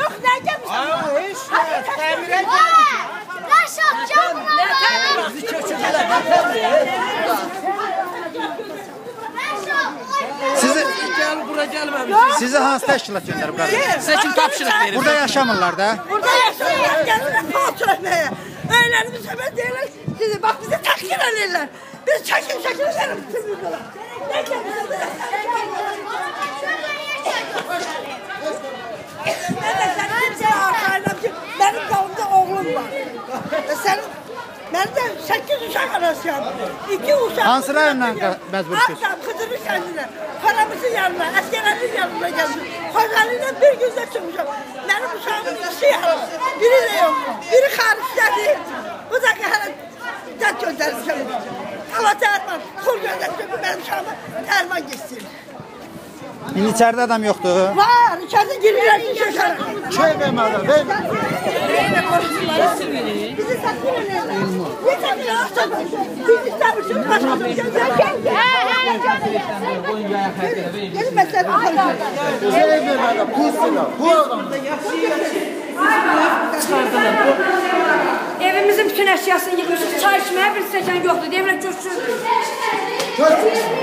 Yox, nə gəlmişsən? Heç nə, təmirə Yaşa, canım. bizi köçürdülər. Sizi Gəl bura gəlməmişik. sizi hansı təşkilat göndərib qardaş? Seçim tapşırıq verir. Burada yaşamırlar da. Burada yaşayırlar, gəlirlər pal çörəkməyə. Öyrənimiz həmən deyirlər, sizi bax bizə təhqir edirlər. Biz çəkin çəkin bizim yola. Nə Mən Benden sekiz uşak arası yandı. İki uşak. Ansırayımla mecbur kız. Akşam kızını kendine. Paramızın yanına, askerlerin yanına geldi. Kozalıyla bir günde çıkmışım. Benim uşağımın ikisi yarası. Biri de yok. Biri hariçleri. Bu da kahret. Dert göndermişim. Ama Terman. Kul göndermişim. Benim uşağımı Terman gitsin. İndi içeride adam yoktu. Var, içeride giriyorsun şaşar. Şey vermedi, vermedi. Bizi satın önerler. Evimizin bütün əşyasını yıxmışıq. Çay içməyə bir stəkan yoxdur. Deyirlər köçsün. Köç.